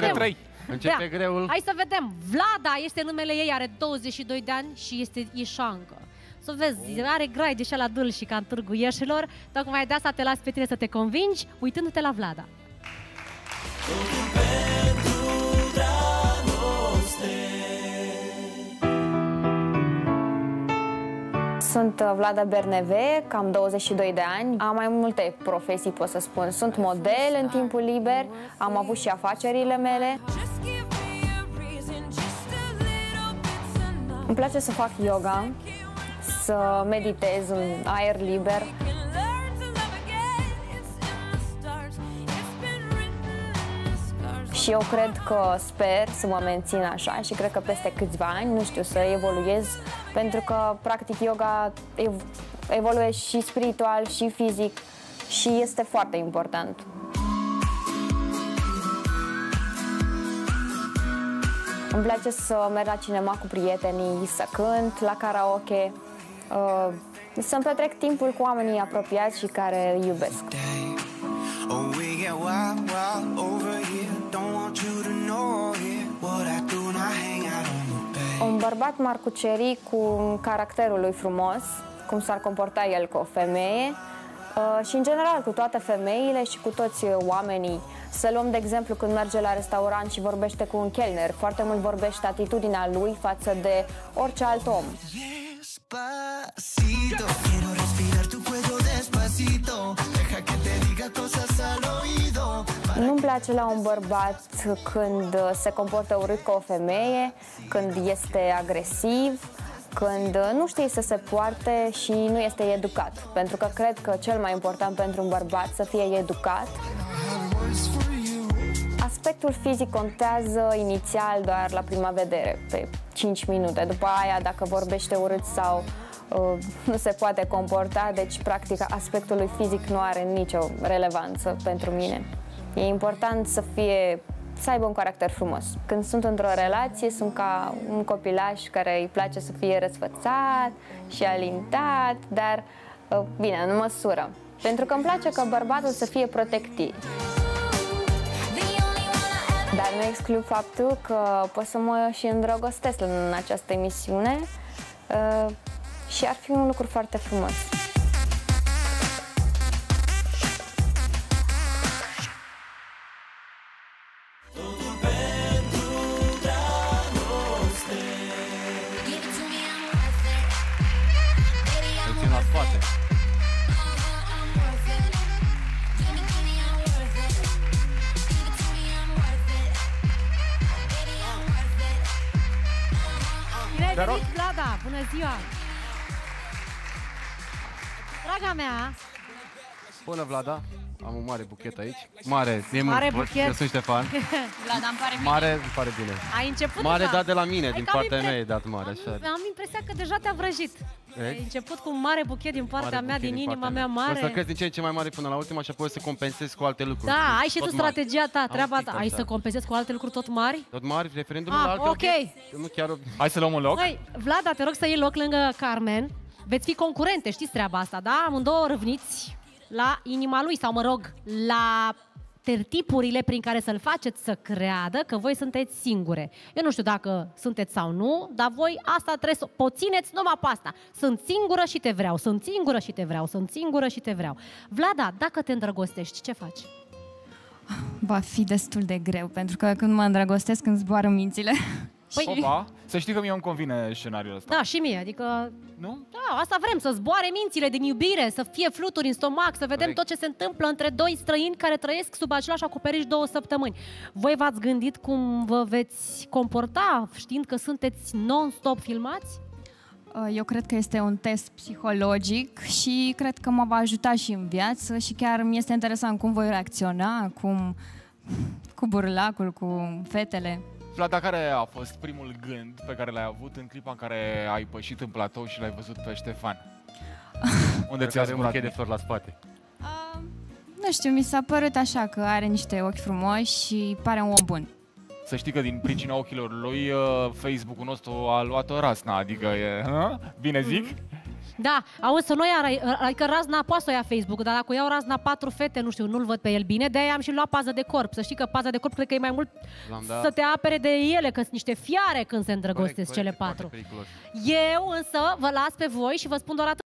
vedem. trei. Începe Da. greul. Hai să vedem. Vlada este numele ei, are 22 de ani și este ișancă. Să vezi, are grai de la dâl și ca în târgu ieșilor. Tocmai de asta te las pe tine să te convingi, uitându-te la Vlada. Sunt uh, Vlada Berneve, cam 22 de ani. Am mai multe profesii, pot să spun. Sunt model în timpul liber, am avut și afacerile mele. Îmi place să fac yoga, să meditez în aer liber. Și eu cred că sper să mă mențin așa și cred că peste câțiva ani, nu știu, să evoluez, pentru că practic yoga ev- evoluez și spiritual și fizic și este foarte important. Îmi place să merg la cinema cu prietenii, să cânt la karaoke, uh, să-mi petrec timpul cu oamenii apropiați și care îi iubesc. Un bărbat marcucerii cu caracterul lui frumos, cum s-ar comporta el cu o femeie uh, și în general cu toate femeile și cu toți uh, oamenii. Să luăm de exemplu când merge la restaurant și vorbește cu un chelner, foarte mult vorbește atitudinea lui față de orice alt om. Despacito, quiero respirar tu cuello despacito. Deja que te diga cosas al oído. Nu-mi place la un bărbat când uh, se comportă urât cu o femeie, când este agresiv, când uh, nu știe să se poarte și nu este educat. Pentru că cred că cel mai important pentru un bărbat să fie educat. Aspectul fizic contează inițial doar la prima vedere, pe 5 minute. După aia, dacă vorbește urât sau uh, nu se poate comporta, deci practic aspectul lui fizic nu are nicio relevanță pentru mine. E important să fie să aibă un caracter frumos. Când sunt într-o relație, sunt ca un copilaș care îi place să fie răsfățat și alintat, dar uh, bine, în măsură. Pentru că îmi place ca bărbatul să fie protectiv. Dar nu exclu faptul că pot să mă și îndrăgostesc în această emisiune uh, și ar fi un lucru foarte frumos. Spate. Bine Te ai rog. venit, Vlada! Bună ziua! Draga mea, Bună, Vlada. Am un mare buchet aici. Mare, e Mare mult, buchet. Eu sunt Ștefan. Vlad, îmi pare bine. Mare, îmi pare bine. ai început Mare deja. dat de la mine, Ai din cam partea impre- mea e dat mare, așa. Am, am impresia că deja te-a vrăjit. Ai început cu un mare buchet din partea Mare mea, buchet din inima partea mea mare. O să crezi din ce în ce mai mare până la ultima și apoi o să compensezi cu alte lucruri. Da, ai și Tot tu mari. strategia ta, Am treaba un ta. pic Ai așa. să compensezi cu alte lucruri tot mari? Tot mari, referendumul Ah, la alte ok. obiecte. Nu chiar... o- Hai să luăm un loc. Măi, Vlada, te rog să iei loc lângă Carmen. Veți fi concurente, știți treaba asta, da? Amândouă râvniți la inima lui, sau mă rog, la tertipurile prin care să-l faceți să creadă că voi sunteți singure. Eu nu știu dacă sunteți sau nu, dar voi asta trebuie să o țineți numai pe asta. Sunt singură și te vreau, sunt singură și te vreau, sunt singură și te vreau. Vlada, dacă te îndrăgostești, ce faci? Va fi destul de greu, pentru că când mă îndrăgostesc îmi zboară mințile. Păi, Opa, să știi că mie îmi convine scenariul ăsta. da, și mie, adică Nu? Da, asta vrem, să zboare mințile din iubire, să fie fluturi în stomac, să vedem Corect. tot ce se întâmplă între doi străini care trăiesc sub același acoperiș două săptămâni. Voi v-ați gândit cum vă veți comporta, știind că sunteți non-stop filmați? Uh, Eu cred că este un test psihologic și cred că mă va ajuta și în viață și chiar mi este interesant cum voi reacționa, cum cu burlacul, cu fetele. Vlada, care a fost primul gând pe care l-ai avut în clipa în care ai pășit în platou și l-ai văzut pe Ștefan? Unde Cred că ți-a are un zburat buchet de flori la spate. Uh, Nu știu, mi s-a părut așa că are niște ochi frumoși și pare un om bun. Să știi că din pricina ochilor lui uh, Facebook-ul nostru a luat o rasna, adică e... Hă? Bine zic? Da, auzi, să nu ia, adică razna poate să o ia Facebook, dar dacă o iau razna patru fete, nu știu, nu-l văd pe el bine, de-aia am și luat pază de corp. Să știi că paza de corp cred că e mai mult L-am dat. să te apere de ele, că sunt niște fiare când se îndrăgostesc Corect, cele corect, e patru. foarte periculos. Eu însă vă las pe voi și vă spun doar atât.